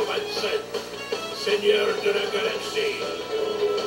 Johansen, Seigneur de la Galaxie.